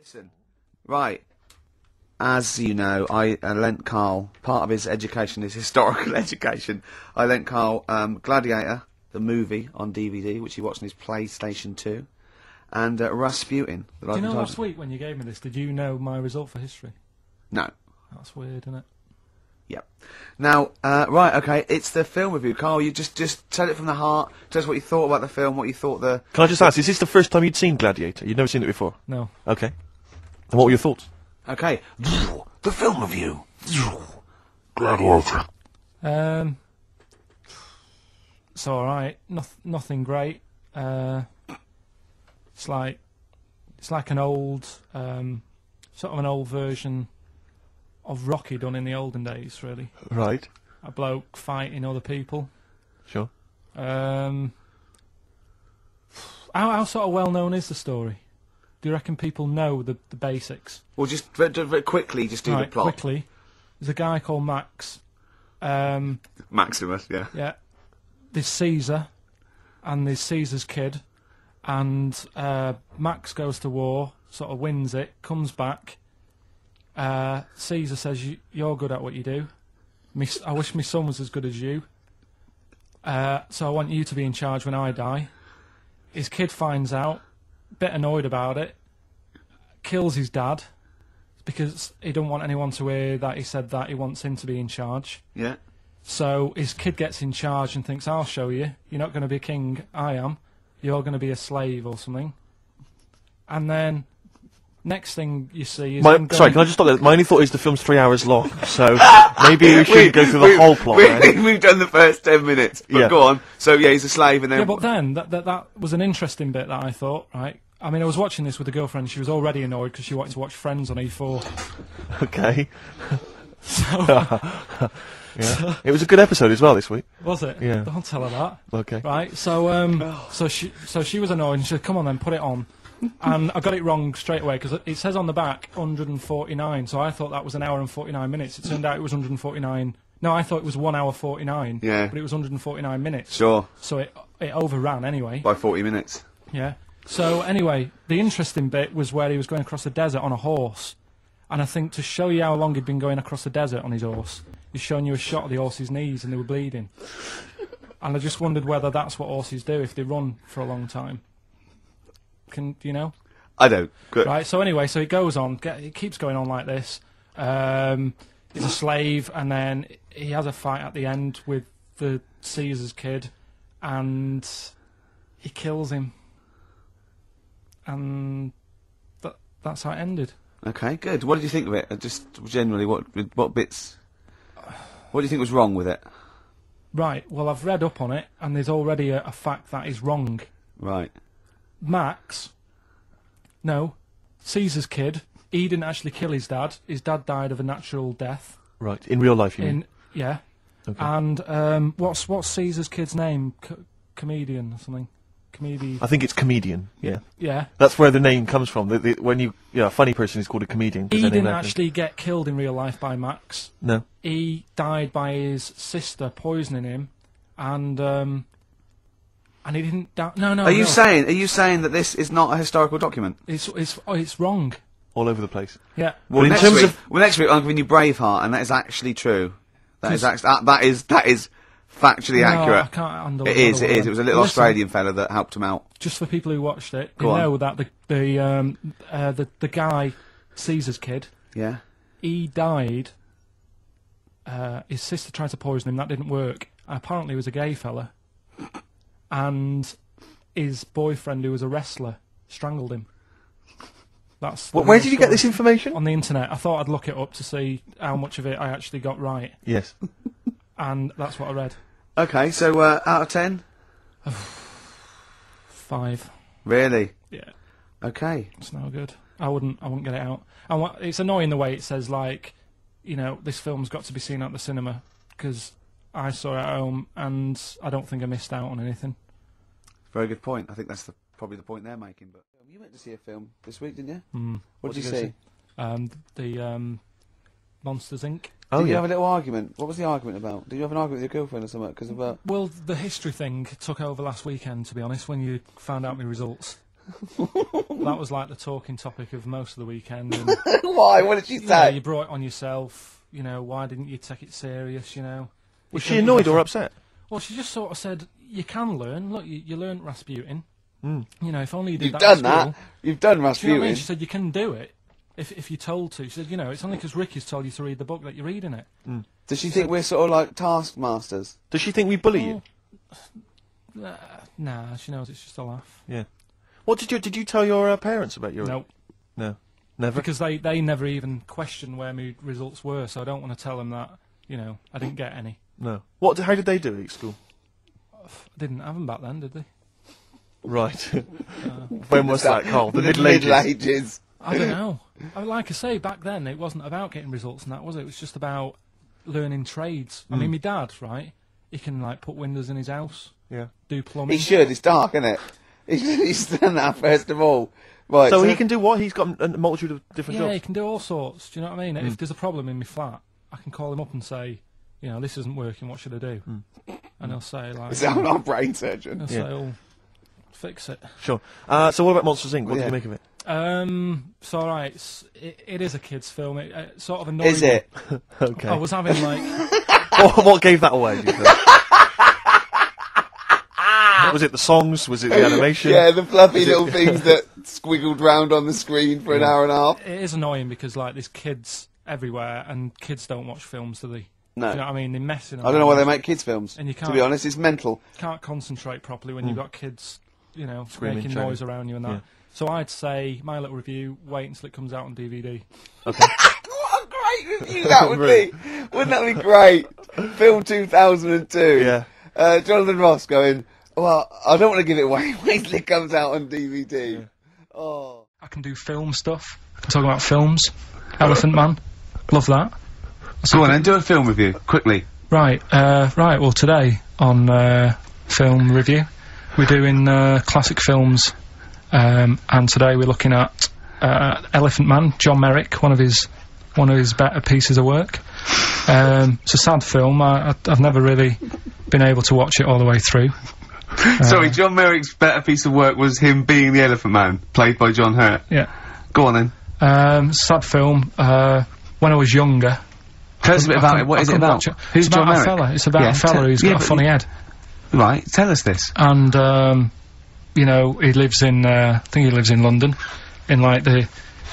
Listen, right. As you know, I uh, lent Karl part of his education, his historical education. I lent Karl um, Gladiator, the movie on DVD, which he watched on his PlayStation Two, and uh, Rasputin. That Do I've you know been told- last week when you gave me this, did you know my result for history? No. That's weird, isn't it? Yep. Now, uh, right, okay, it's the film review. Karl, you just just tell it from the heart. Tell us what you thought about the film, what you thought the. Can I just ask, is this the first time you'd seen Gladiator? You'd never seen it before? No. Okay. And what were your thoughts? Okay. The film review. Gladiator. Um, it's all right. Noth- nothing great. Uh, it's like it's like an old, um, sort of an old version of Rocky done in the olden days. Really, Right. a bloke fighting other people. Sure. Um, how, how sort of well known is the story? Do you reckon people know the, the basics? Well, just very, very quickly, just do right, the plot. quickly. There's a guy called Max. Um, Maximus, yeah. Yeah. There's Caesar, and there's Caesar's kid, and uh, Max goes to war, sort of wins it, comes back. Uh, Caesar says, "You- "You're good at what you do. Me, I wish my son was as good as you. Uh, so I want you to be in charge when I die." His kid finds out, bit annoyed about it, kills his dad because he don't want anyone to hear that he said that he wants him to be in charge. Yeah. So his kid gets in charge and thinks, I'll show you. You're not going to be a king, I am. You're going to be a slave or something. And then, next thing you see is. My, him sorry, can I just stop there? My only thought is the film's three hours long, so maybe we shouldn't go through the we- whole plot. We, right? We've done the first ten minutes, but Yeah. go on. So yeah, he's a slave, and then Yeah, but then, that, that, that was an interesting bit that I thought, right? I mean, I was watching this with a girlfriend. She was already annoyed because she wanted to watch Friends on E E4. Okay. So, Yeah. it was a good episode as well this week. was it? Yeah. Don't tell her that. Okay. Right. So um, so she so she was annoyed and she said, "Come on then, put it on." And I got it wrong straight away because it says on the back 149. So I thought that was an hour and 49 minutes. It turned out it was 149. No, I thought it was one hour 49. Yeah. But it was 149 minutes. sure So it it overran anyway. by forty minutes. Yeah. So anyway, the interesting bit was where he was going across the desert on a horse. And I think to show you how long he'd been going across the desert on his horse, he's showing you a shot of the horse's knees and they were bleeding. And I just wondered whether that's what horses do if they run for a long time. Can you know? I don't. Good. Right. So anyway, so it goes on. Get, it keeps going on like this. Um, he's a slave, and then he has a fight at the end with the Caesar's kid, and he kills him. And that, that's how it ended. Okay, good. What did you think of it? Just generally, what what bits? What do you think was wrong with it? Right. Well, I've read up on it, and there's already a, a fact that is wrong. Right. Max, no, Caesar's kid. He didn't actually kill his dad. His dad died of a natural death. Right. In real life, you mean? In yeah. Okay. And um, what's what's Caesar's kid's name? C- comedian or something? Comedian. I think it's comedian. Yeah. Yeah. That's where the name comes from. The, the, when you, yeah, a funny person is called a comedian. He didn't actually get killed in real life by Max. No. He died by his sister poisoning him, and um, and he didn't. Die. No, no. Are you no. saying? Are you saying that this is not a historical document? it's it's oh, it's wrong? All over the place. Yeah. Well, in next terms week, of- well, next week I'm giving you Braveheart, and that is actually true. That is 'Cause- act- that, that is that is factually No, accurate. I can't handle It another is. It one. is. It was a little Listen, Australian fella that helped him out. Just for people who watched it, they Go on. know that the the um, uh, the the guy, Caesar's kid, Yeah. he died. Uh, his sister tried to poison him. That didn't work. Apparently, he was a gay fella, and his boyfriend, who was a wrestler, strangled him. That's where real did you get this information? On the internet. I thought I'd look it up to see how much of it I actually got right, Yes. and that's what I read. Okay. So uh, out of ten, Five. really? Yeah. Okay. It's no good. I wouldn't. I wouldn't get it out. And what, it's annoying the way it says like, you know, this film's got to be seen at the cinema because I saw it at home and I don't think I missed out on anything. Very good point. I think that's the, probably the point they're making. But you went to see a film this week, didn't you? Mm. What, did you did you see? go Um, the um, Monsters Inc. Oh, did you yeah. have a little argument? What was the argument about? Did you have an argument with your girlfriend or something? Because of uh, Well, the history thing took over last weekend. To be honest, when you found out my results, that was like the talking topic of most of the weekend. And, Why? What did she you, know, say? you brought it on yourself. You know, why didn't you take it serious? You know. Was she annoyed or upset? Well, she just sort of said, "You can learn. Look, you, you learned Rasputin. Mm. You know, if only you did You've that at done that. You've done Do you know what I mean? Rasputin. She said, "You can do it if if you're told to." She said, "You know, it's only because Ricky's told you to read the book that you're reading it." Does she think we're sort of like taskmasters? Does she think we bully you? Uh, nah, she knows it's just a laugh. Yeah. What did you did you tell your uh, parents about your? No, No. Never. because they they never even questioned where my results were, so I don't want to tell them that. You know, I didn't get any. No. What? How did they do it at school? I didn't have them back then, did they? Right. when was that, Karl? The Middle Ages. Ages. I don't know. I, like I say, back then it wasn't about getting results and that, was it? It was just about learning trades. I Hmm. mean, my dad, right? He can like put windows in his house, Yeah. do plumbing. He should. It's dark, isn't it? He's, he's done that first of all. Right. So he can do what? He's got a multitude of different jobs. Yeah, he can do all sorts. Do you know what I mean? Hmm. If there's a problem in my flat, I can call him up and say, you know, this isn't working. What should I do? Hmm. And he'll say like, So I'm not a brain surgeon. he'll Yeah. say, "Oh, fix it." Sure. Uh, so what about Monsters Inc? What Yeah. do you make of it? Um, it's all right. It's, it, it is a kids' film. It, uh, sort of annoying. Is it? Okay. I was having like, what, what gave that away? Do you think? was it the songs? Was it the animation? Yeah, the fluffy little things that squiggled round on the screen for an hour and a half. it is annoying because like there's kids everywhere, and kids don't watch films, do they? No. Do you know what I mean? They're messing. I don't know why they make kids films. And you To can't- be honest, it's mental. can't concentrate properly when you've got kids, you know, Screaming, making shouting. noise around you and that. Yeah. So I'd say my little review: wait until it comes out on DVD. Okay. What a great review that would be! Wouldn't that be great? Film 2002. Yeah. Uh, Jonathan Ross going, well, I don't want to give it away. Wait till it comes out on DVD. Oh. I can do film stuff. I can talk about films. Elephant Man, love that. Go on then, do a film review, quickly. Right, uh, right. Well, today on uh, film review, we're doing uh, classic films, um, and today we're looking at uh, Elephant Man, John Merrick, one of his one of his better pieces of work. Um, it's a sad film. I, I, I've never really been able to watch it all the way through. Sorry, John Merrick's better piece of work was him being the Elephant Man, played by John Hurt. Yeah, Go on then. um, sad film. Uh, when I was younger, Tell us a bit about it. What is it about? Who's it's John about Merrick? a fella. It's about Yeah, a fella who's yeah, got a funny head. Right, tell us this. and um, you know he lives in uh, I think he lives in London in like the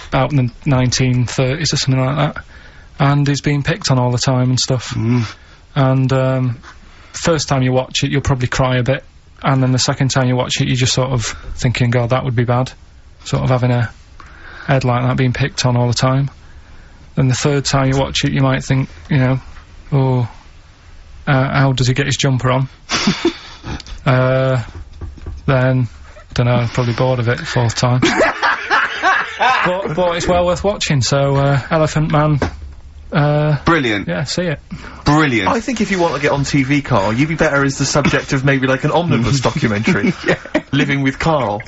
about in the 1930s or something like that and he's being picked on all the time and stuff Mm. and um, first time you watch it you'll probably cry a bit and then the second time you watch it you're just sort of thinking god that would be bad sort of having a head like that being picked on all the time then the third time you watch it you might think you know oh uh, how does he get his jumper on uh, then don't know, probably bored of it fourth time. but, but it's well worth watching. So uh, Elephant Man, uh, Brilliant, yeah, see it. brilliant. I think if you want to get on TV, Karl, you'd be better as the subject of maybe like an omnibus documentary, living with Karl,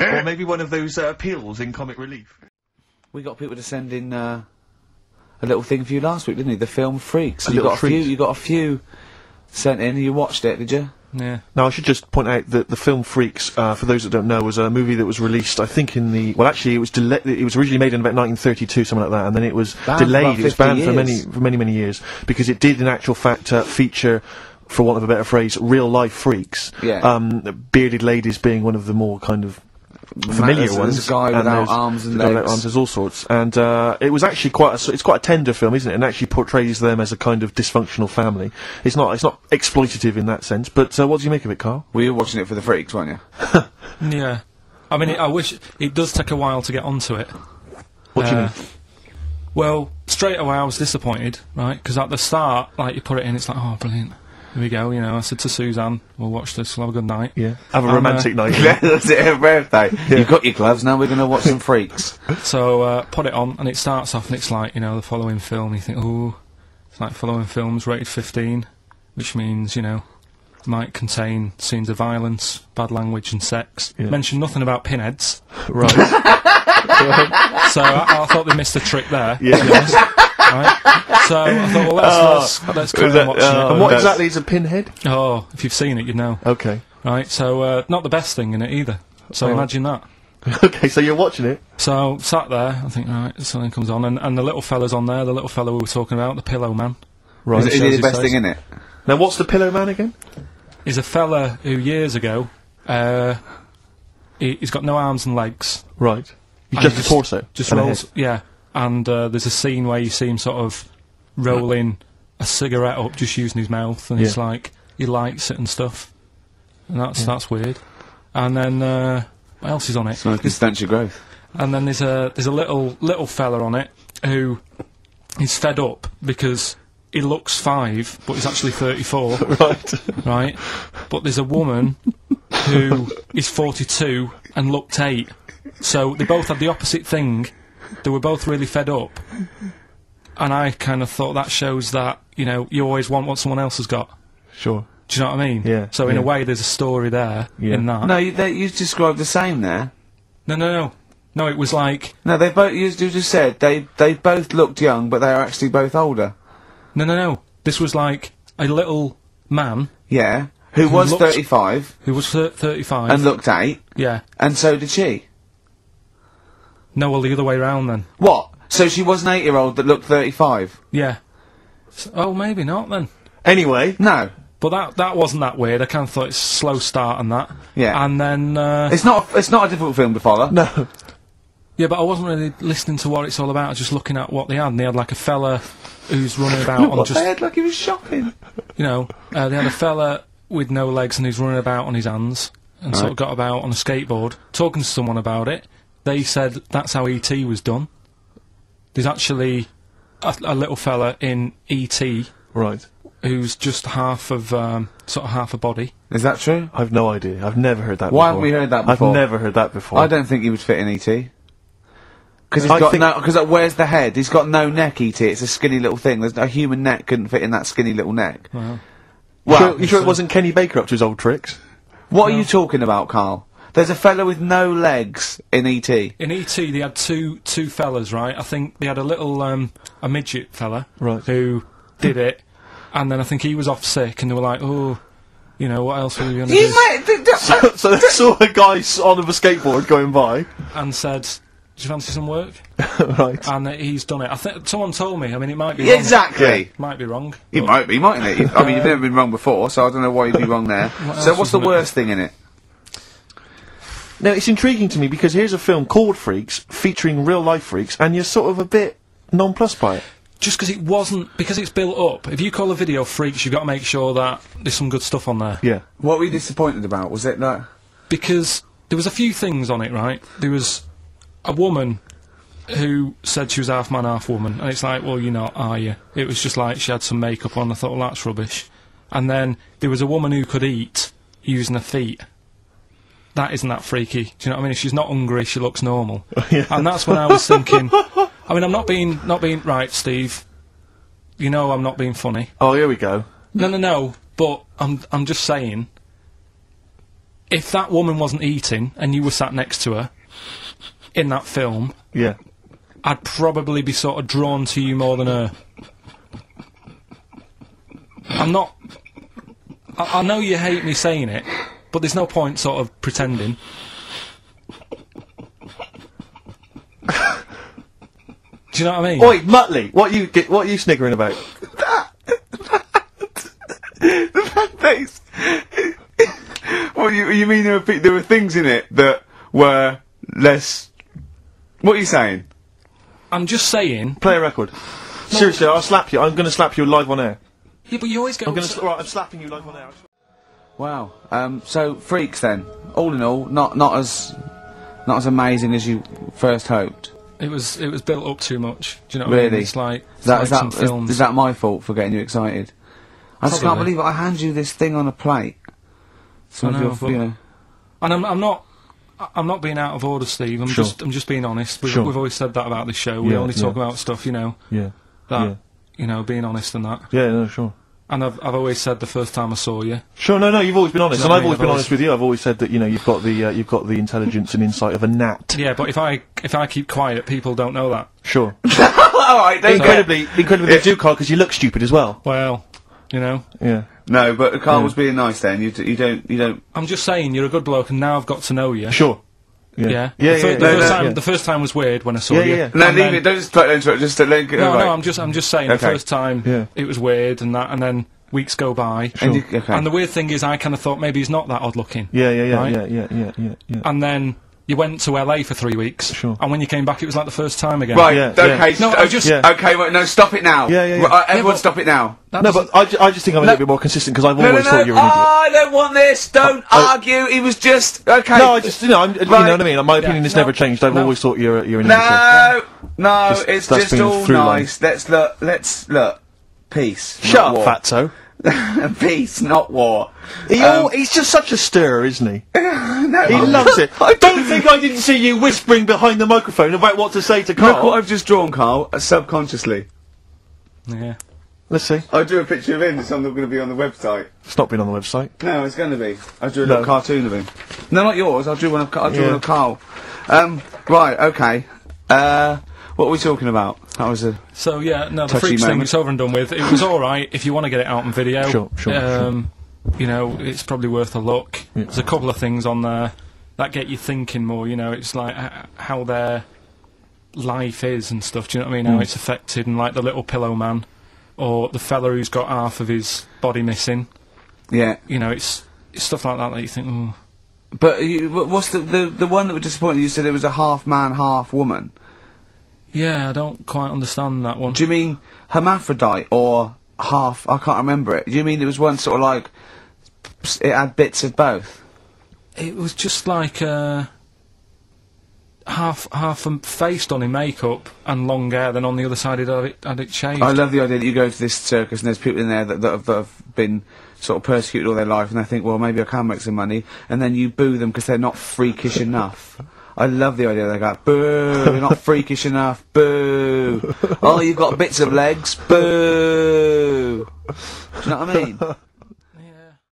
or maybe one of those uh, appeals in Comic Relief. We got people to send in uh, a little thing for you last week, didn't we? The film Freaks. A you got a few. You got a few sent in. You watched it, did you? Yeah. Now, I should just point out that the film Freaks, uh, for those that don't know, was a movie that was released, I think, in the well, actually, it was dele- it was originally made in about 1932, something like that, and then it was Banned delayed. It was 50 banned for many for many many years because it did, in actual fact, uh, feature. For want of a better phrase, real life freaks. Yeah. Um, bearded ladies being one of the more kind of familiar there's- there's ones. a guy without there's arms and the legs. arms, there's all sorts, and uh, it was actually quite. A, s- it's quite a tender film, isn't it? And actually portrays them as a kind of dysfunctional family. It's not. It's not exploitative in that sense. But uh, what do you make of it, Karl? Well, you were watching it for the Freaks, weren't you? Yeah. I mean, it, I wish it does take a while to get onto it. What do you Uh, mean? Well, straight away I was disappointed, right? Because at the start, like you put it in, it's like, oh, brilliant. Here we go. You know, I said to Suzanne, "We'll watch this. We'll have a good night." Yeah, have a I'm, romantic night. Yeah, that's it. Her birthday. You've got your gloves. Now we're going to watch some Freaks. So uh, put it on, and it starts off, and it's like you know the following film. You think, oh, it's like following films rated 15, which means you know might contain scenes of violence, bad language, and sex. Yeah. Mention nothing about pinheads. right. So I, I thought they missed a trick there. Yeah. to be honest, right? So I thought, well, let's let's, let's carry on watching and it. what exactly is a pinhead? Oh, if you've seen it, you'd know. Okay. Right, so uh, not the best thing in it either. So Oh. imagine that. okay, so you're watching it. So sat there, I think right, something comes on, and, and the little fella's on there. The little fella we were talking about, the Pillow Man, Right. Is, is shows he the best face. thing in it? Now, what's the Pillow Man again? is a fella who years ago, uh, he, he's got no arms and legs, Right. He's And just he a torso. just rolls, yeah. And uh, there's a scene where you see him sort of rolling a cigarette up, just using his mouth, and it's like he lights it and stuff, and that's that's weird. And then uh, what else is on it? Smoking growth. And then there's a there's a little little fella on it who is fed up because he looks five, but he's actually 34, Right. right? But there's a woman who is 42 and looked eight. So they both had the opposite thing. They were both really fed up. And I kind of thought that shows that, you know, you always want what someone else has got. Sure. Do you know what I mean? Yeah, So in a way, there's a story there Yeah. in that. No, you, they, you described the same there. no, no, no. No, it was like No, they both. You, you just said they they both looked young, but they are actually both older. no, no, no. This was like a little man Yeah, who Who was looked- thirty-five who was thir- 35. and looked eight, yeah. and so did she. No, well, the other way round then. What? So she was an eight-year-old that looked thirty-five. Yeah. S oh, maybe not then. Anyway, No, But that that wasn't that weird. I kind of thought it's a slow start and that. Yeah. And then uh, it's not. It's not a difficult film to follow. no. yeah, but I wasn't really listening to what it's all about. I was just looking at what they had. And they had like a fella who's running about on What just they had like he was shopping. you know uh, they had a fella with no legs and he's running about on his hands and sort of got about on a skateboard talking to someone about it. They said that's how ET was done. There's actually a, a little fella in ET Right. who's just half of um, sort of half a body. Is that true? I've no idea. I've never heard that Why before. haven't we heard that before? I've never heard that before. I don't think he would fit in ET. Because he's I got think- no. Because where's the head? He's got no neck. ET. It's a skinny little thing. There's a human neck couldn't fit in that skinny little neck. Well, You Well, sure, you sure it wasn't Kenny Baker up to his old tricks? what are you talking about, Karl? There's a fella with no legs in E ET. In ET, they had two two fellas, right? I think they had a little um, a midget fella, Right. who did it, and then I think he was off sick, and they were like, "Oh, you know, what else are we going to You do?" mate, th- th- so they saw a guy on of a skateboard going by. And said, "Do you fancy some work?" right. And uh, he's done it. I think someone told me. I mean, it might be wrong. exactly. Might be wrong. He might be, mightn't he? I mean, you've never been wrong before, so I don't know why you'd be wrong there. so, what's the was it? worst thing in it? Now, it's intriguing to me because here's a film called Freaks, featuring real life freaks, and you're sort of a bit nonplussed by it. Just because it wasn't, because it's built up. If you call a video freaks, you've got to make sure that there's some good stuff on there. Yeah. What were you disappointed about? Was it that? because there was a few things on it, right? There was a woman who said she was half man, half woman, and it's like, well, you're not, are you? It was just like she had some makeup on. I thought, well, that's rubbish. And then there was a woman who could eat using her feet. That isn't that freaky. Do you know what I mean? If she's not hungry, she looks normal. Yeah. And that's when I was thinking. I mean, I'm not being not being right, Steve. You know, I'm not being funny. Oh, here we go. No, no, no. But I'm, I'm just saying, if that woman wasn't eating and you were sat next to her in that film, Yeah. I'd probably be sort of drawn to you more than her. I'm not. I, I know you hate me saying it, but there's no point sort of pretending. Do you know what I mean? Oi, Muttley, what you get, what you sniggering about? That the fan Thanks. what you you mean there were there were things in it that were less? What are you saying? I'm just saying. Play a record. Seriously, I'll slap you. I'm going to slap you live on air. Yeah, but you always get. I'm going to. Right, I'm slapping you live on air. Wow. Um. So freaks then. All in all, not not as not as amazing as you first hoped. It was it was built up too much. Do you know what I mean? Really? It's like, Is it's that, like is, that, some is, films. is that my fault for getting you excited? I just can't believe it. I hand you this thing on a plate. Some I of know, your, but- you know. and I'm I'm not I- I'm not being out of order, Steve. I'm Sure. just I'm just being honest. We've, Sure. we've always said that about this show. We Yeah, only talk yeah. about stuff, you know, Yeah. that Yeah. you know, being honest and that. Yeah, no, sure. And I've I've always said the first time I saw you, Sure, no, no, you've always been honest, Do you and I've what I always been I've honest with you. I've always said that you know you've got the uh, you've got the intelligence and insight of a gnat. yeah. But if I if I keep quiet, people don't know that. Sure. All right, then. incredibly, incredibly, they do, Karl, because you look stupid as well. Well, you know, Yeah. No, but Karl was being nice then. You, d- you don't, you don't. I'm just saying you're a good bloke, and now I've got to know you. Sure. Yeah. Yeah. The, Yeah. fir- yeah, the, yeah, first yeah, time, yeah. the first time was weird when I saw Yeah, you. yeah, yeah. No, And leave then- it. Don't just try to interrupt. Just to let. No, right. no, I'm just, I'm just saying. Okay. The first time, Yeah. it was weird, and that, and then weeks go by. And you, okay. And the weird thing is, I kind of thought maybe he's not that odd looking. Yeah, yeah, yeah, Right? yeah, yeah, yeah, yeah, yeah. And then you went to LA for three weeks. Sure. And when you came back, it was like the first time again. Right. Yeah, okay. yeah. No, I just- Yeah. Okay. Wait, no. Stop it now. Yeah, yeah, yeah. Right, uh, everyone, but- stop it now. No, but I, ju- I just think I'm a little bit more consistent because I've No, no, always no. thought you were an idiot. I don't want this. Don't I- argue. He was just okay. No, I just, you know, I'm, you know what I mean? My opinion has no, never changed. I've no. always thought you're, a- you're an idiot. No, no, Just- it's just all through line. nice. Let's look. Let's look. Peace. Shut up, war. fatso. Peace, not war. He Um, al- he's just such a stirrer, isn't he? he loves it. I don't think I didn't see you whispering behind the microphone about what to say to Look what Karl. I've just drawn, Karl, uh, subconsciously. Yeah. Let's see. I drew a picture of him. It's not going to be on the website. It's not been on the website. No, it's going to be. I drew a No. little cartoon of him. No, not yours. I drew one of. I drew Yeah. one of Karl. Um, right. Okay. Uh, what were we talking about? That was a. So yeah, no, the freaks thing moment. it's over and done with. It was all right if you want to get it out on video. Sure, sure, sure. Um, you know, it's probably worth a look. There's a couple of things on there that get you thinking more. You know, it's like how their life is and stuff. Do you know what I mean? Mm. How it's affected, and like the little pillow man, or the fella who's got half of his body missing. Yeah. You know, it's, it's stuff like that that you think, oh, But you, what's the, the the one that was disappointing? You said it was a half man, half woman. Yeah, I don't quite understand that one. Do you mean hermaphrodite or half? I can't remember it. Do you mean it was one sort of like it had bits of both? It was just like uh, half half a face done in makeup and long hair, then on the other side it had it, had it shaved. I love the idea that you go to this circus and there's people in there that, that, have, that have been sort of persecuted all their life and they think, well, maybe I can make some money, and then you boo them because they're not freakish enough. I love the idea they go, boo, you're not freakish enough, boo. Oh, you've got bits of legs, boo. Do you know what I mean?